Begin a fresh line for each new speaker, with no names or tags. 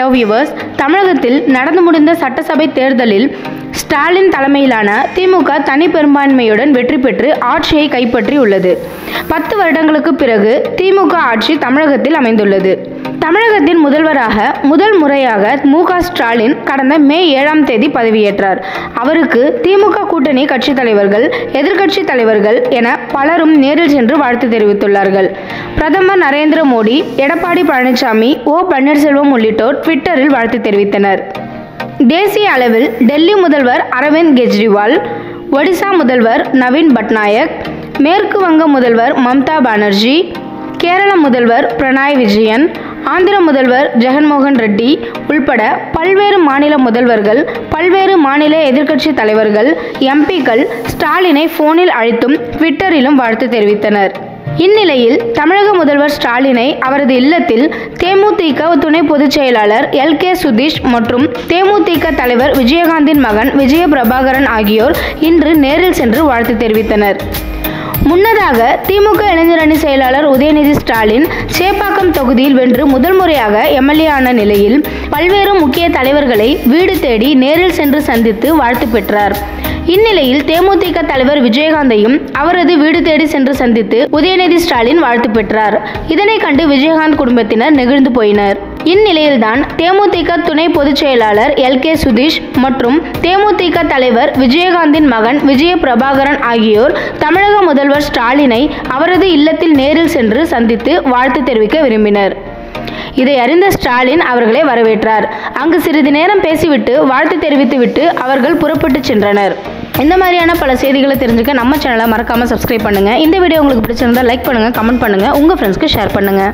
Hello viewers தமிழகத்தில் நடந்து முடிந்த சட்டசபை தேர்தலில் ஸ்டாலின் தலைமையிலான திமுக தனி பெரும்பான்மையுடன் வெற்றி பெற்று ஆட்சியை கைப்பற்றி உள்ளது பத்து வருடங்களுக்கு பிறகு திமுக ஆட்சி தமிழகத்தில் அமைந்துள்ளது. தமிழகத்தின் முதல்வராக முதல் முறையாக மு ஸ்டாலின் கடந்த மே ஏழாம் தேதி பதவியேற்றார். அவருக்கு திமுக கூட்டணி கட்சித் தலைவர்கள் எதிர்க்கட்சி தலைவர்கள் என பலரும் நேரில் சென்று வாழ்த்து தெரிவித்துள்ளார்கள். பிரதமர் நரேந்திர மோடி எடப்பாடி பழனிசாமி ஓ பன்னீர்செல்வம் உள்ளிட்டோர் ட்விட்டரில் வாழ்த்து தெரிவித்தனர். தேசிய அளவில் டெல்லி முதல்வர் அரவிந்த் கெஜ்ரிவால் ஒடிசா முதல்வர் நவீன் பட்நாயக் மேற்கு வங்க முதல்வர் மம்தா பானர்ஜி கேரள முதல்வர் பிரணாய் விஜயன் ஆந்திர முதல்வர் ஜெகன்மோகன் ரெட்டி உள்பட பல்வேறு மாநில முதல்வர்கள் பல்வேறு மாநில எதிர்க்கட்சி தலைவர்கள் எம்பிக்கள் ஸ்டாலினை போனில் அழைத்தும் ட்விட்டரிலும் வாழ்த்து தெரிவித்தனர். இந்நிலையில் தமிழக முதல்வர் ஸ்டாலினை அவரது இல்லத்தில் தேமுதிக துணை பொதுச் செயலாளர் எல். கே. சுதீஷ் மற்றும் தேமுதிக தலைவர் விஜயகாந்தின் மகன் விஜய பிரபாகரன் ஆகியோர் இன்று நேரில் சென்று வாழ்த்து தெரிவித்தனர். முன்னதாக திமுக இளைஞரணி செயலாளர் உதயநிதி ஸ்டாலின் சேப்பாக்கம் தொகுதியில் வென்று முதல் முறையாக எம்எல்ஏ ஆன நிலையில் பல்வேறு முக்கிய தலைவர்களை வீடு தேடி நேரில் சென்று சந்தித்து வாழ்த்து பெற்றார். இந்நிலையில் தேமுதிக தலைவர் விஜயகாந்தையும் அவரது வீடு தேடி சென்று சந்தித்து உதயநிதி ஸ்டாலின் வாழ்த்து பெற்றார். இதனை கண்டு விஜயகாந்த் குடும்பத்தினர் நெகிழ்ந்து போயினர். இந்நிலையில்தான் தேமுதிக துணை பொதுச் செயலாளர் எல். கே. சுதீஷ் மற்றும் தேமுதிக தலைவர் விஜயகாந்தின் மகன் விஜய பிரபாகரன் ஆகியோர் தமிழக முதல்வர் ஸ்டாலினை அவரது இல்லத்தில் நேரில் சென்று சந்தித்து வாழ்த்து தெரிவிக்க விரும்பினர். இதை அறிந்த ஸ்டாலின் அவர்களை வரவேற்றார். அங்கு சிறிது நேரம் பேசிவிட்டு வாழ்த்து தெரிவித்துவிட்டு அவர்கள் புறப்பட்டு சென்றனர். இந்த மாதிரியான பல செய்திகளை தெரிஞ்சுக்க நம்ம சேனலை மறக்காமல் சப்ஸ்கிரைப் பண்ணுங்க. இந்த வீடியோ உங்களுக்கு பிடிச்சிருந்தால் லைக் பண்ணுங்கள் கமெண்ட் பண்ணுங்கள் உங்கள் ஃப்ரெண்ட்ஸ்க்கு ஷேர் பண்ணுங்கள்